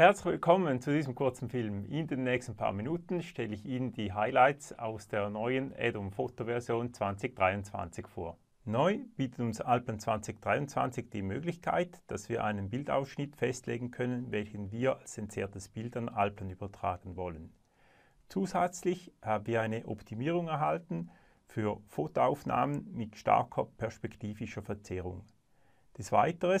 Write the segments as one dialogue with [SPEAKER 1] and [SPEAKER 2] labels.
[SPEAKER 1] Herzlich willkommen zu diesem kurzen Film. In den nächsten paar Minuten stelle ich Ihnen die Highlights aus der neuen Addon Photo Version 2023 vor. Neu bietet uns Alpen 2023 die Möglichkeit, dass wir einen Bildausschnitt festlegen können, welchen wir als entzerrtes Bild an Alpen übertragen wollen. Zusätzlich haben wir eine Optimierung erhalten für Fotoaufnahmen mit starker perspektivischer Verzerrung. Des Weiteren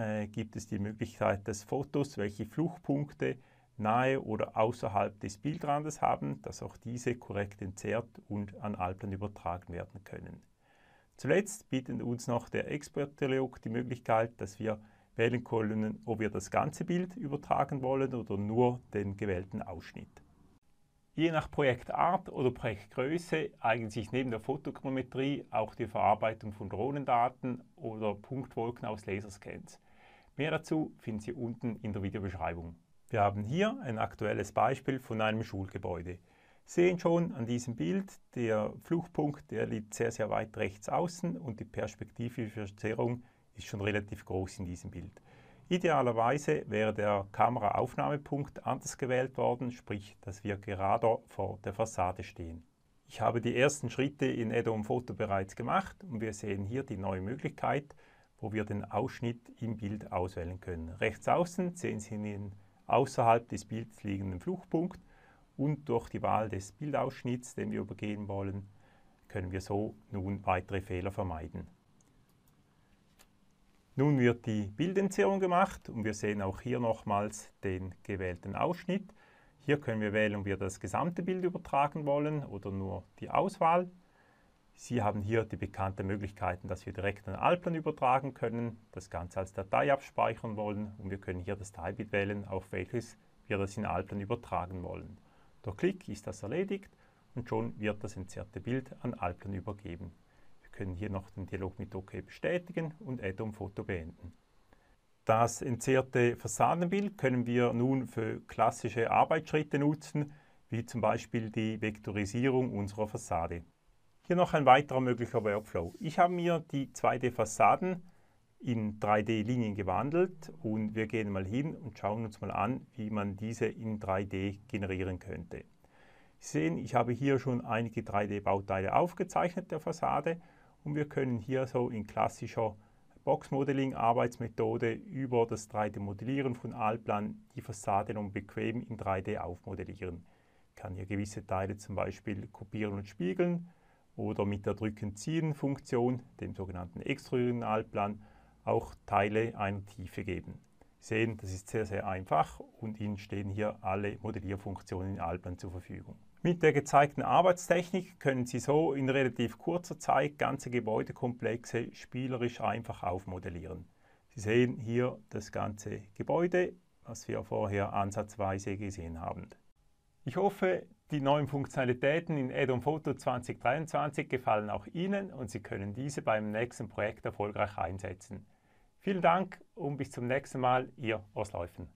[SPEAKER 1] äh, gibt es die Möglichkeit, dass Fotos, welche Fluchtpunkte nahe oder außerhalb des Bildrandes haben, dass auch diese korrekt entzerrt und an Alplan übertragen werden können. Zuletzt bietet uns noch der Expert-Dialog die Möglichkeit, dass wir wählen können, ob wir das ganze Bild übertragen wollen oder nur den gewählten Ausschnitt. Je nach Projektart oder Projektgröße eignet sich neben der Fotogrammetrie auch die Verarbeitung von Drohnendaten oder Punktwolken aus Laserscans. Mehr dazu finden Sie unten in der Videobeschreibung. Wir haben hier ein aktuelles Beispiel von einem Schulgebäude. Sehen schon an diesem Bild, der Fluchtpunkt der liegt sehr, sehr weit rechts außen und die perspektivische Verzerrung ist schon relativ groß in diesem Bild. Idealerweise wäre der Kameraaufnahmepunkt anders gewählt worden, sprich, dass wir gerade vor der Fassade stehen. Ich habe die ersten Schritte in Addon Photo bereits gemacht und wir sehen hier die neue Möglichkeit, wo wir den Ausschnitt im Bild auswählen können. Rechts außen sehen Sie den außerhalb des Bilds liegenden Fluchtpunkt und durch die Wahl des Bildausschnitts, den wir übergehen wollen, können wir so nun weitere Fehler vermeiden. Nun wird die Bildentzierung gemacht und wir sehen auch hier nochmals den gewählten Ausschnitt. Hier können wir wählen, ob wir das gesamte Bild übertragen wollen oder nur die Auswahl. Sie haben hier die bekannten Möglichkeiten, dass wir direkt einen Alplan übertragen können, das Ganze als Datei abspeichern wollen und wir können hier das Teilbild wählen, auf welches wir das in Alplan übertragen wollen. Durch Klick ist das erledigt und schon wird das entzerrte Bild an Alplan übergeben können hier noch den Dialog mit OK bestätigen und Add-on Foto beenden. Das entzerrte Fassadenbild können wir nun für klassische Arbeitsschritte nutzen, wie zum Beispiel die Vektorisierung unserer Fassade. Hier noch ein weiterer möglicher Workflow. Ich habe mir die 2D-Fassaden in 3D-Linien gewandelt und wir gehen mal hin und schauen uns mal an, wie man diese in 3D generieren könnte. Sie sehen, ich habe hier schon einige 3D-Bauteile aufgezeichnet der Fassade und wir können hier so in klassischer Box-Modeling-Arbeitsmethode über das 3D-Modellieren von Alplan die Fassade nun bequem in 3D aufmodellieren. Ich kann hier gewisse Teile zum Beispiel kopieren und spiegeln oder mit der Drücken-Ziehen-Funktion, dem sogenannten Extrudieren Alplan, auch Teile einer Tiefe geben. Sie sehen, das ist sehr, sehr einfach und Ihnen stehen hier alle Modellierfunktionen in Alplan zur Verfügung. Mit der gezeigten Arbeitstechnik können Sie so in relativ kurzer Zeit ganze Gebäudekomplexe spielerisch einfach aufmodellieren. Sie sehen hier das ganze Gebäude, was wir vorher ansatzweise gesehen haben. Ich hoffe, die neuen Funktionalitäten in Add-on Photo 2023 gefallen auch Ihnen und Sie können diese beim nächsten Projekt erfolgreich einsetzen. Vielen Dank und bis zum nächsten Mal, Ihr Osläufen.